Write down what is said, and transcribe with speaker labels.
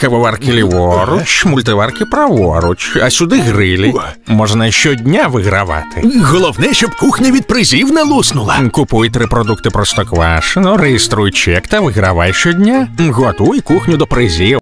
Speaker 1: Кавоварки ліворуч, мультиварки праворуч, а сюди грилі. Можна щодня вигравати.
Speaker 2: Головне, щоб кухня від призів не луснула.
Speaker 1: Купуй три продукти простоквашино, реєструй чек та вигравай щодня. Готуй кухню до призів.